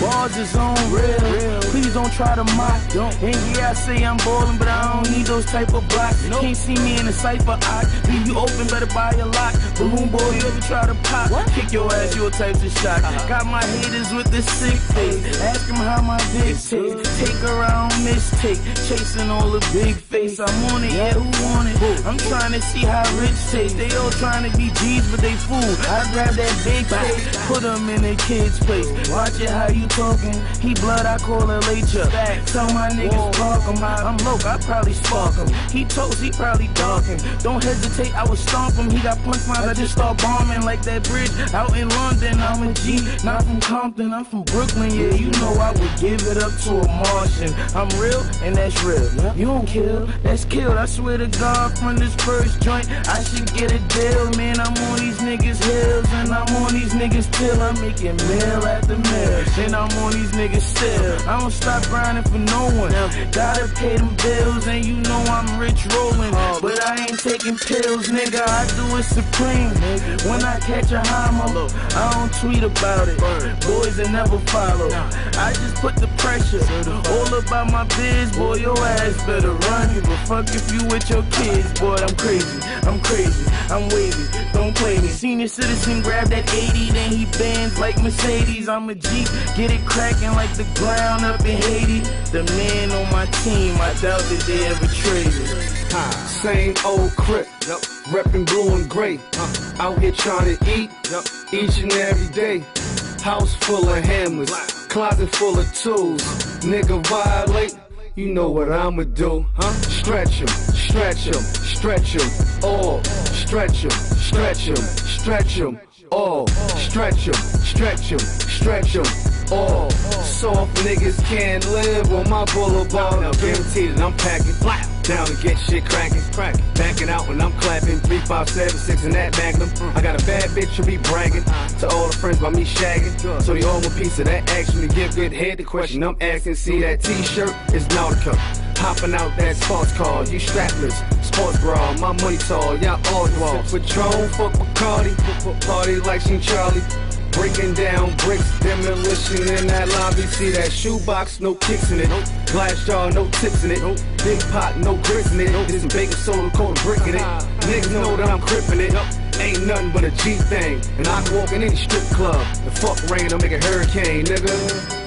bars is on real. Please don't try to mock. Don't. And yeah, I say I'm ballin', but I don't need those type of blocks. Can't see me in a cipher. I leave you open, better buy a lock. Balloon boy, you ever try to pop? Kick your ass, your types of shot. Got my haters with the sick face. Ask them how my dick tastes. Take on mistake. Chasing all the big face. I'm on it, yeah, who want it? I'm trying to see how rich taste. They all trying to be G's, but they fool. I grab that big face, put them in a kid's place. Watch it how you talking. He blood, I call her later. Tell my niggas park him. I'm low, I probably spark him. He toast, he probably dark him. Don't hesitate, I would stomp him. He got punch lines, I just start bombing like that bridge out in London. I'm a G, not from Compton, I'm from Brooklyn. Yeah, you know I would give it up to a Martian. I'm real, and that's real. You don't kill, that's killed. I swear to God, from this first joint, I should get a deal. Man, I'm and I'm on these niggas till I'm making meal after meal. And I'm on these niggas still. I don't stop grinding for no one. Gotta pay them bills, and you know I'm rich rolling. But I ain't taking pills, nigga. I do it supreme. When I catch a homo, I don't tweet about it. Boys that never follow. I just put the pressure. All about my biz, boy. Your ass better run. A fuck if you with your kids, boy. I'm crazy. I'm crazy. I'm wavy. Don't play me. Senior citizen grab that 80, then he bends like Mercedes. I'm a Jeep, Get it cracking like the ground up in Haiti. The man on my team, I doubt that they ever traded. Same old crip, Yep. reppin' blue and gray. Out here trying to eat Yep. each and every day. House full of hammers, closet full of tools. Nigga violate, you know what I'ma do, huh? Stretch 'em, stretch 'em, stretch 'em, all. Stretch 'em, stretch 'em, stretch 'em, all. Stretch 'em, stretch 'em, stretch 'em, all. Soft niggas can't live on my boulevard. Now guaranteed that I'm packing. Down to get shit cracking, cracking. Backing out when I'm clapping. Three, five, seven, six in that magnum. I got a bad bitch to be bragging to all the friends about me shagging. So they all want piece of that action to give good head. The question I'm asking, see that T-shirt is Nautica. Hopping out that sports car, you strapless, sports bra, my money tall, y'all all dwell. Patron, fuck Bacardi, party like St. Charlie. Breaking down bricks, demolition in that lobby. See that shoebox, no kicks in it. Glass jar, no tips in it. Big pot, no grits in it. This baking soda, cold brick in it. Niggas know that I'm crippin' it. Ain't nothing but a G thing. And I can walk in any strip club. The fuck rain, I'll make a hurricane, nigga.